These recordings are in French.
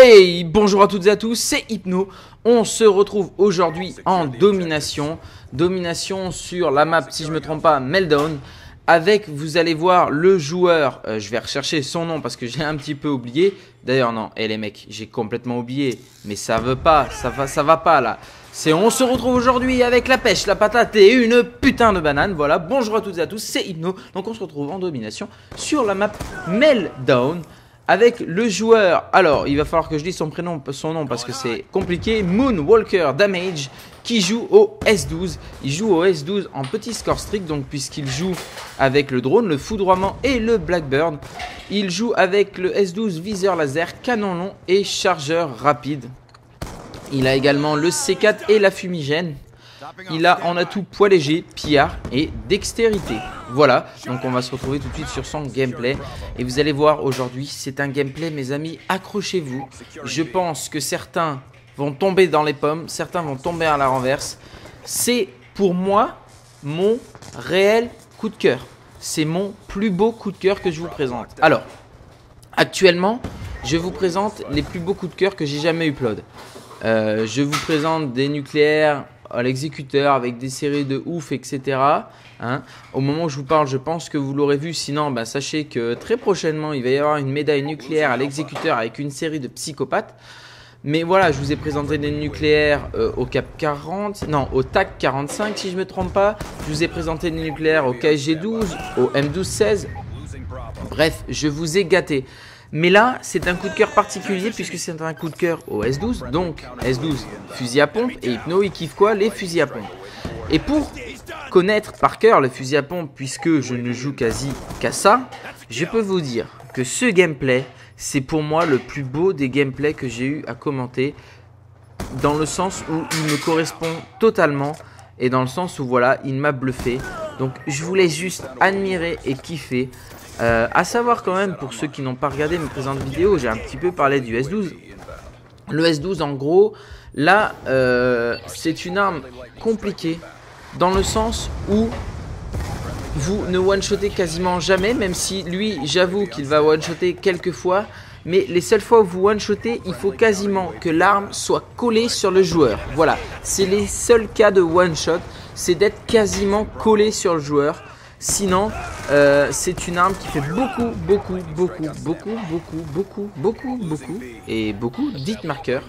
Hey, bonjour à toutes et à tous, c'est Hypno. On se retrouve aujourd'hui en domination. Domination sur la map, si je me trompe pas, Meltdown. Avec, vous allez voir, le joueur, euh, je vais rechercher son nom parce que j'ai un petit peu oublié. D'ailleurs, non, et les mecs, j'ai complètement oublié. Mais ça veut pas, ça va, ça va pas là. C'est on se retrouve aujourd'hui avec la pêche, la patate et une putain de banane. Voilà, bonjour à toutes et à tous, c'est Hypno. Donc on se retrouve en domination sur la map Meltdown avec le joueur. Alors, il va falloir que je dise son prénom, son nom parce que c'est compliqué. Moonwalker Damage qui joue au S12. Il joue au S12 en petit score strict, donc puisqu'il joue avec le drone, le foudroiement et le Blackbird. Il joue avec le S12 viseur laser, canon long et chargeur rapide. Il a également le C4 et la fumigène. Il a en atout poids léger, pillard et dextérité. Voilà, donc on va se retrouver tout de suite sur son gameplay. Et vous allez voir aujourd'hui, c'est un gameplay, mes amis, accrochez-vous. Je pense que certains vont tomber dans les pommes, certains vont tomber à la renverse. C'est pour moi mon réel coup de cœur. C'est mon plus beau coup de cœur que je vous présente. Alors, actuellement, je vous présente les plus beaux coups de cœur que j'ai jamais upload. Euh, je vous présente des nucléaires à l'exécuteur avec des séries de ouf, etc. Hein. Au moment où je vous parle, je pense que vous l'aurez vu. Sinon, bah, sachez que très prochainement, il va y avoir une médaille nucléaire à l'exécuteur avec une série de psychopathes. Mais voilà, je vous ai présenté des nucléaires euh, au CAP 40, non, au TAC 45 si je ne me trompe pas. Je vous ai présenté des nucléaires au KSG 12, au M12 16. Bref, je vous ai gâté. Mais là, c'est un coup de cœur particulier puisque c'est un coup de cœur au S12. Donc, S12, fusil à pompe. Et Hypno, il kiffe quoi? Les fusils à pompe. Et pour connaître par cœur le fusil à pompe, puisque je ne joue quasi qu'à ça, je peux vous dire que ce gameplay, c'est pour moi le plus beau des gameplays que j'ai eu à commenter. Dans le sens où il me correspond totalement. Et dans le sens où voilà, il m'a bluffé. Donc je voulais juste admirer et kiffer euh, à savoir quand même, pour ceux qui n'ont pas regardé mes présentes vidéos, j'ai un petit peu parlé du S12. Le S12, en gros, là, euh, c'est une arme compliquée, dans le sens où vous ne one-shotez quasiment jamais, même si lui, j'avoue qu'il va one-shotter quelques fois, mais les seules fois où vous one-shotez, il faut quasiment que l'arme soit collée sur le joueur. Voilà, c'est les seuls cas de one-shot, c'est d'être quasiment collé sur le joueur. Sinon, euh, c'est une arme qui fait beaucoup, beaucoup, beaucoup, beaucoup, beaucoup, beaucoup, beaucoup, beaucoup, et beaucoup dites marqueurs.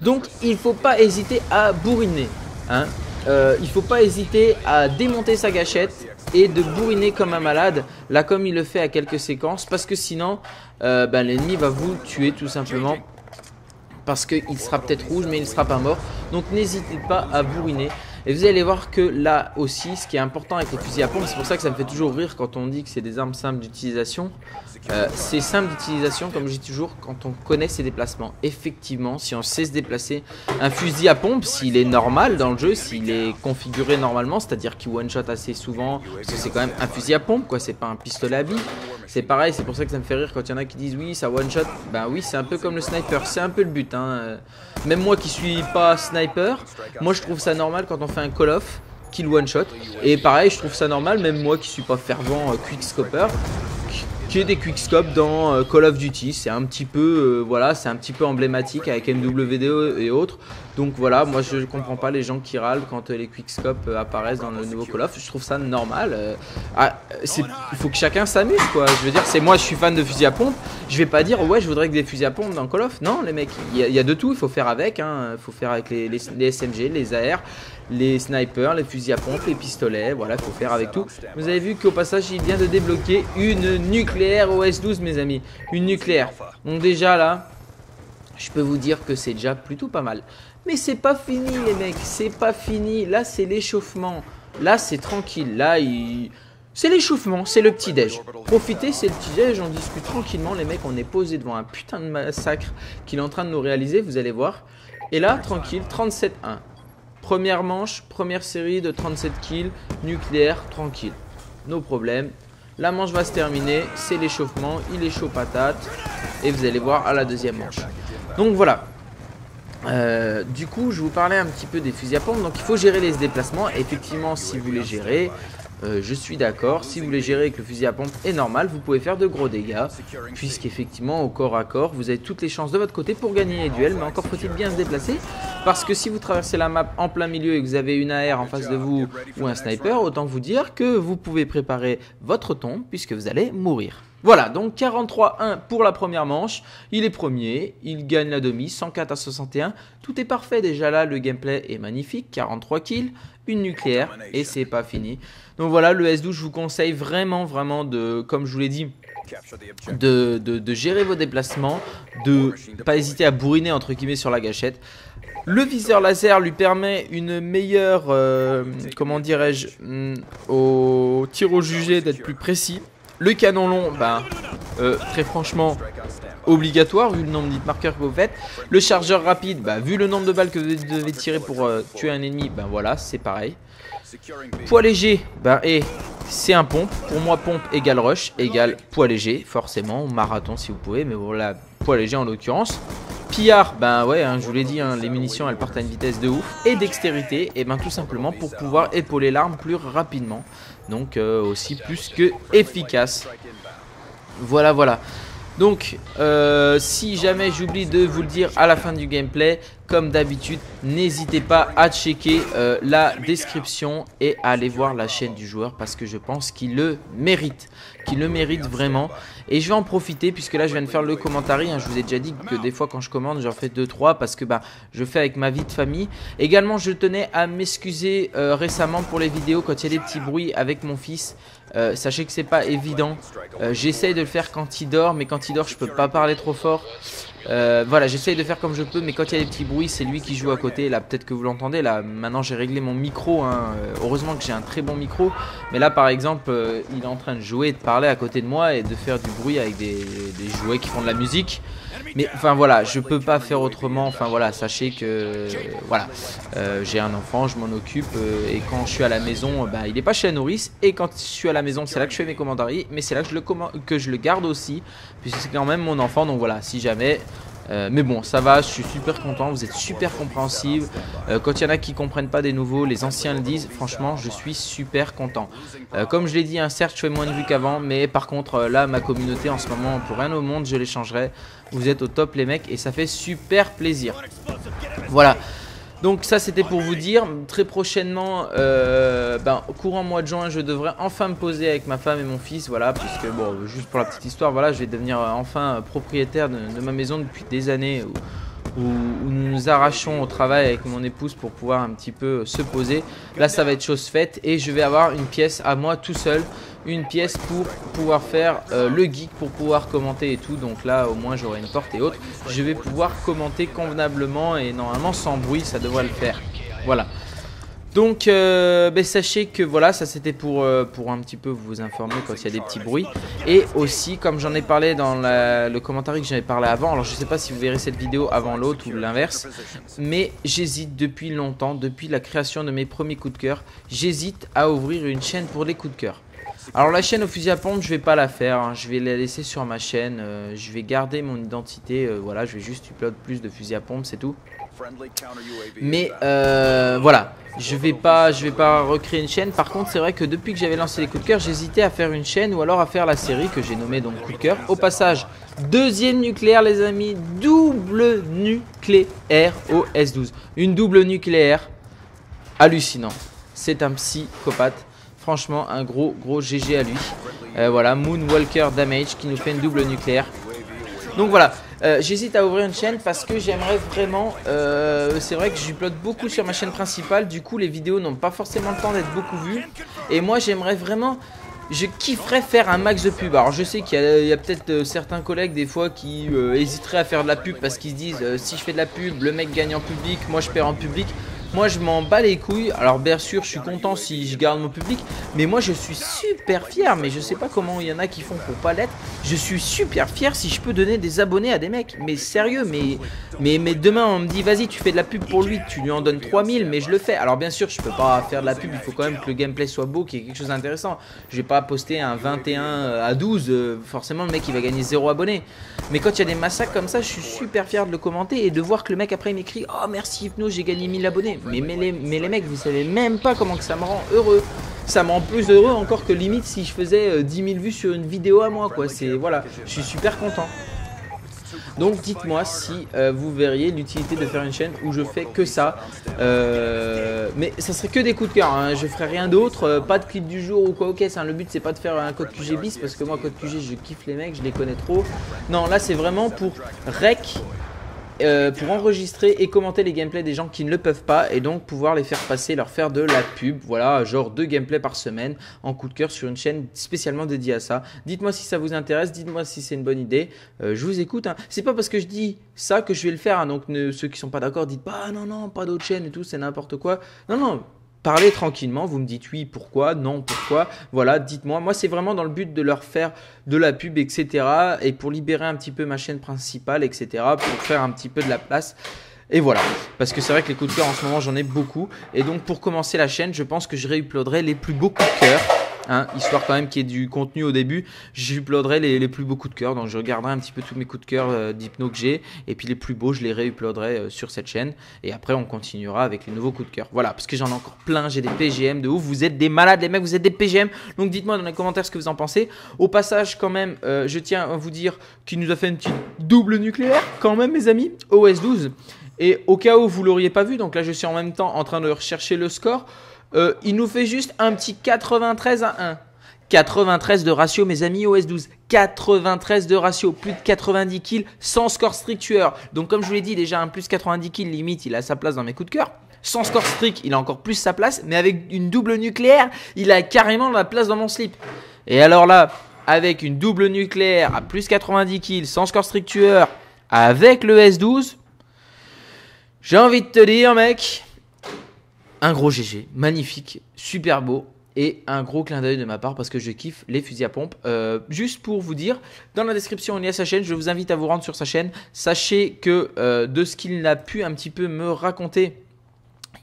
Donc, il ne faut pas hésiter à bourriner. Hein. Euh, il ne faut pas hésiter à démonter sa gâchette et de bourriner comme un malade, là comme il le fait à quelques séquences, parce que sinon, euh, ben, l'ennemi va vous tuer tout simplement parce qu'il sera peut-être rouge mais il ne sera pas mort. Donc n'hésitez pas à bourriner. Et vous allez voir que là aussi, ce qui est important avec les fusils à pompe, c'est pour ça que ça me fait toujours rire quand on dit que c'est des armes simples d'utilisation. Euh, c'est simple d'utilisation, comme je dis toujours, quand on connaît ses déplacements. Effectivement, si on sait se déplacer, un fusil à pompe, s'il est normal dans le jeu, s'il est configuré normalement, c'est-à-dire qu'il one-shot assez souvent, parce que c'est quand même un fusil à pompe, quoi, c'est pas un pistolet à billes. C'est pareil, c'est pour ça que ça me fait rire quand il y en a qui disent oui, ça one-shot. Ben oui, c'est un peu comme le sniper, c'est un peu le but. Hein. Même moi qui suis pas sniper, moi je trouve ça normal quand on fait un call off kill one shot. Et pareil, je trouve ça normal, même moi qui suis pas fervent euh, quick scoper, qui est des quickscope dans euh, Call of Duty. C'est un petit peu, euh, voilà, c'est un petit peu emblématique avec MWD et autres. Donc voilà, moi je comprends pas les gens qui râlent quand euh, les quickscope apparaissent dans le nouveau Call of. Je trouve ça normal. Ah, il faut que chacun s'amuse quoi. Je veux dire, c'est moi je suis fan de fusil à pompe. Je vais pas dire ouais, je voudrais que des fusils à pompe dans Call of. Non, les mecs, il y, a de tout. Il faut faire avec. Hein. Il faut faire avec les, les, SMG, les AR, les snipers, les fusils à pompe, les pistolets. Voilà, il faut faire avec tout. Vous avez vu qu'au passage, il vient de débloquer une nucléaire OS12, mes amis. Une nucléaire. Donc déjà là, je peux vous dire que c'est déjà plutôt pas mal. Mais c'est pas fini, les mecs. C'est pas fini. Là, c'est l'échauffement. Là, c'est tranquille. Là, il... C'est l'échauffement, c'est le petit déj. Profitez, c'est le petit déj, on discute tranquillement. Les mecs, on est posé devant un putain de massacre qu'il est en train de nous réaliser, vous allez voir. Et là, tranquille, 37-1. Première manche, première série de 37 kills, nucléaire, tranquille. No problème. La manche va se terminer, c'est l'échauffement, il est chaud patate. Et vous allez voir à la deuxième manche. Donc voilà. Euh, du coup, je vous parlais un petit peu des fusils à pompe. Donc il faut gérer les déplacements. Effectivement, si vous les gérez, euh, je suis d'accord. Si vous voulez gérer avec le fusil à pompe est normal, vous pouvez faire de gros dégâts. Puisqu'effectivement, au corps à corps, vous avez toutes les chances de votre côté pour gagner les duels. Mais encore faut-il bien se déplacer. Parce que si vous traversez la map en plein milieu et que vous avez une AR en face de vous ou un sniper, autant vous dire que vous pouvez préparer votre tombe puisque vous allez mourir. Voilà, donc 43-1 pour la première manche. Il est premier, il gagne la demi, 104 à 61. Tout est parfait déjà là, le gameplay est magnifique. 43 kills, une nucléaire et c'est pas fini. Donc voilà, le S12, je vous conseille vraiment, vraiment de, comme je vous l'ai dit, de, de, gérer vos déplacements, de pas hésiter à bourriner entre guillemets sur la gâchette. Le viseur laser lui permet une meilleure, euh, comment dirais-je, hmm, au tir au jugé d'être plus précis. Le canon long, bah, euh, très franchement, obligatoire vu le nombre de marqueurs que vous faites. Le chargeur rapide, bah, vu le nombre de balles que vous devez tirer pour euh, tuer un ennemi, bah voilà, c'est pareil. Poids léger, bah et c'est un pompe. Pour moi, pompe égale rush égale poids léger, forcément, marathon si vous pouvez, mais voilà, poids léger en l'occurrence. Pillard, ben ouais, hein, je vous l'ai dit, hein, les munitions elles partent à une vitesse de ouf. Et dextérité, et ben tout simplement pour pouvoir épauler l'arme plus rapidement. Donc euh, aussi plus que efficace. Voilà, voilà. Donc, euh, si jamais j'oublie de vous le dire à la fin du gameplay, comme d'habitude, n'hésitez pas à checker euh, la description et à aller voir la chaîne du joueur parce que je pense qu'il le mérite, qu'il le mérite vraiment. Et je vais en profiter puisque là je viens de faire le commentaire. Hein. je vous ai déjà dit que des fois quand je commande, j'en fais 2-3 parce que bah, je fais avec ma vie de famille. Également, je tenais à m'excuser euh, récemment pour les vidéos quand il y a des petits bruits avec mon fils. Euh, sachez que c'est pas évident. Euh, j'essaye de le faire quand il dort, mais quand il dort, je peux pas parler trop fort. Euh, voilà, j'essaye de faire comme je peux, mais quand il y a des petits bruits, c'est lui qui joue à côté. Là, peut-être que vous l'entendez. Là, maintenant, j'ai réglé mon micro. Hein. Heureusement que j'ai un très bon micro. Mais là, par exemple, il est en train de jouer, de parler à côté de moi et de faire du bruit avec des jouets qui font de la musique. Mais enfin voilà, je peux pas faire autrement. Enfin voilà, sachez que voilà, euh, j'ai un enfant, je m'en occupe euh, et quand je suis à la maison, bah, il est pas chez la nourrice. Et quand je suis à la maison, c'est là que je fais mes commentaires, mais c'est là que je le que je le garde aussi, puisque c'est quand même mon enfant. Donc voilà, si jamais euh, mais bon, ça va, je suis super content, vous êtes super compréhensible. Euh, quand il y en a qui comprennent pas des nouveaux, les anciens le disent, franchement, je suis super content. Euh, comme je l'ai dit, hein, certes, je fais moins de vues qu'avant, mais par contre, là, ma communauté en ce moment, pour rien au monde, je l'échangerai. Vous êtes au top, les mecs, et ça fait super plaisir. Voilà. Donc ça c'était pour vous dire, très prochainement, euh, ben, au courant mois de juin, je devrais enfin me poser avec ma femme et mon fils, voilà, puisque bon, juste pour la petite histoire, voilà, je vais devenir enfin propriétaire de, ma maison depuis des années où, nous nous arrachons au travail avec mon épouse pour pouvoir un petit peu se poser. Là ça va être chose faite et je vais avoir une pièce à moi tout seul une pièce pour pouvoir faire euh, le geek, pour pouvoir commenter et tout. Donc là, au moins, j'aurai une porte et autres. Je vais pouvoir commenter convenablement et normalement sans bruit, ça devrait le faire. Voilà. Donc, euh, ben, sachez que voilà, ça c'était pour, euh, pour un petit peu vous informer quand il y a des petits bruits. Et aussi, comme j'en ai parlé dans le commentaire que j'avais parlé avant, alors je sais pas si vous verrez cette vidéo avant l'autre ou l'inverse, mais j'hésite depuis longtemps, depuis la création de mes premiers coups de cœur, j'hésite à ouvrir une chaîne pour les coups de cœur. Alors la chaîne au fusil à pompe, je vais pas la faire, hein. je vais la laisser sur ma chaîne, euh, je vais garder mon identité, euh, voilà, je vais juste upload plus de fusil à pompe, c'est tout. Mais euh, voilà, je vais pas, vais pas recréer une chaîne. Par contre, c'est vrai que depuis que j'avais lancé les coups de cœur, j'hésitais à faire une chaîne ou alors à faire la série que j'ai nommée donc coup de cœur. Au passage, deuxième nucléaire, les amis, double nucléaire au S12, une double nucléaire, hallucinant. C'est un psychopathe. Franchement, un gros, gros GG à lui. Euh, voilà, Moonwalker Damage qui nous fait une double nucléaire. Donc voilà, euh, j'hésite à ouvrir une chaîne parce que j'aimerais vraiment... Euh, c'est vrai que j'upload beaucoup sur ma chaîne principale. Du coup, les vidéos n'ont pas forcément le temps d'être beaucoup vues. Et moi, j'aimerais vraiment je kifferais faire un max de pub. Alors je sais qu'il y a, peut-être certains collègues des fois qui hésiteraient à faire de la pub parce qu'ils se disent si je fais de la pub, le mec gagne en public, moi je perds en public. Moi, je m'en bats les couilles. Alors, bien sûr, je suis content si je garde mon public. Mais moi, je suis super fier. Mais je sais pas comment il y en a qui font pour pas l'être. Je suis super fier si je peux donner des abonnés à des mecs. Mais sérieux, mais, mais, mais demain, on me dit, vas-y, tu fais de la pub pour lui. Tu lui en donnes 3000, mais je le fais. Alors, bien sûr, je peux pas faire de la pub. Il faut quand même que le gameplay soit beau, qu'il y ait quelque chose d'intéressant. Je vais pas poster un 21 à 12. Euh, forcément, le mec, il va gagner 0 abonnés. Mais quand il y a des massacres comme ça, je suis super fier de le commenter et de voir que le mec après il m'écrit Oh merci Hypno, j'ai gagné 1000 abonnés. Mais, les, mecs, vous savez même pas comment que ça me rend heureux. ça me rend plus heureux encore que limite si je faisais 10 000 vues sur une vidéo à moi, quoi. C'est voilà, je suis super content. Donc dites-moi si euh, vous verriez l'utilité de faire une chaîne où je fais que ça. Euh, mais ça serait que des coups de cœur, hein. je ferai rien d'autre, euh, pas de clip du jour ou quoi. Ok, le but c'est pas de faire un code QG bis parce que moi code QG je kiffe les mecs, je les connais trop. Non, là c'est vraiment pour rec euh, pour enregistrer et commenter les gameplays des gens qui ne le peuvent pas et donc pouvoir les faire passer, leur faire de la pub. Voilà, genre deux gameplays par semaine en coup de cœur sur une chaîne spécialement dédiée à ça. Dites-moi si ça vous intéresse, dites-moi si c'est une bonne idée. Euh, je vous écoute. Hein. C'est pas parce que je dis ça que je vais le faire. Hein. donc ceux qui sont pas d'accord, dites pas ah, non non pas d'autres chaînes et tout, c'est n'importe quoi. Non non, Parlez tranquillement, vous me dites oui, pourquoi, non, pourquoi. Voilà, dites-moi. Moi, c'est vraiment dans le but de leur faire de la pub, etc. Et pour libérer un petit peu ma chaîne principale, etc. Pour faire un petit peu de la place. Et voilà, parce que c'est vrai que les coups de cœur en ce moment j'en ai beaucoup. Et donc pour commencer la chaîne, je pense que je réuploaderai les plus beaux coups de cœur Hein, histoire quand même qu'il y ait du contenu au début. J'uploaderai les, les plus beaux coups de cœur, donc je regarderai un petit peu tous mes coups de cœur euh, que j'ai, et puis les plus beaux, je les réuploaderai euh, sur cette chaîne, et après on continuera avec les nouveaux coups de cœur. Voilà, parce que j'en ai encore plein, j'ai des PGM de ouf, vous êtes des malades les mecs, vous êtes des PGM, donc dites-moi dans les commentaires ce que vous en pensez. Au passage quand même, euh, je tiens à vous dire qu'il nous a fait une petite double nucléaire quand même mes amis, OS 12. Et au cas où vous l'auriez pas vu, donc là je suis en même temps en train de rechercher le score. Euh, il nous fait juste un petit 93 à 1. 93 de ratio, mes amis, OS 12. 93 de ratio, plus de 90 kills sans score strict tueur. Donc, comme je vous l'ai dit, déjà un plus 90 kills limite, il a sa place dans mes coups de cœur. Sans score strict, il a encore plus sa place, mais avec une double nucléaire, il a carrément la place dans mon slip. Et alors là, avec une double nucléaire à plus 90 kills, sans score strict tueur, avec le S12, j'ai envie de te dire, mec, un gros GG, magnifique, super beau. Et un gros clin d'œil de ma part parce que je kiffe les fusils à pompe. Euh, juste pour vous dire, dans la description il y a sa chaîne, je vous invite à vous rendre sur sa chaîne. Sachez que euh, de ce qu'il a pu un petit peu me raconter,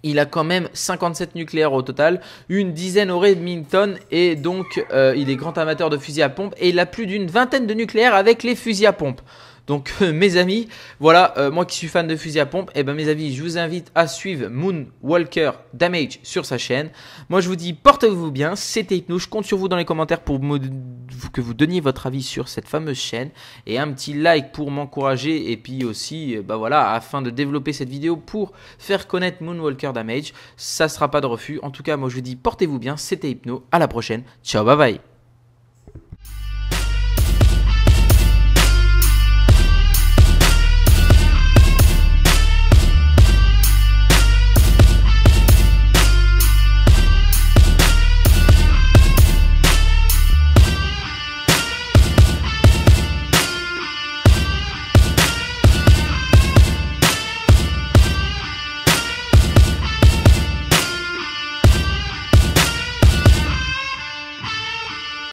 il a quand même 57 nucléaires au total, une dizaine au Remington et donc euh, il est grand amateur de fusils à pompe et il a plus d'une vingtaine de nucléaires avec les fusils à pompe. Donc mes amis, voilà, euh, moi qui suis fan de fusil à pompe, et eh ben mes amis, je vous invite à suivre Moonwalker Damage sur sa chaîne. Moi je vous dis portez-vous bien, c'était Hypno, je compte sur vous dans les commentaires pour que vous donniez votre avis sur cette fameuse chaîne et un petit like pour m'encourager et puis aussi bah voilà, afin de développer cette vidéo pour faire connaître Moonwalker Damage, ça sera pas de refus. En tout cas, moi je vous dis portez-vous bien, c'était Hypno, à la prochaine. Ciao, bye bye.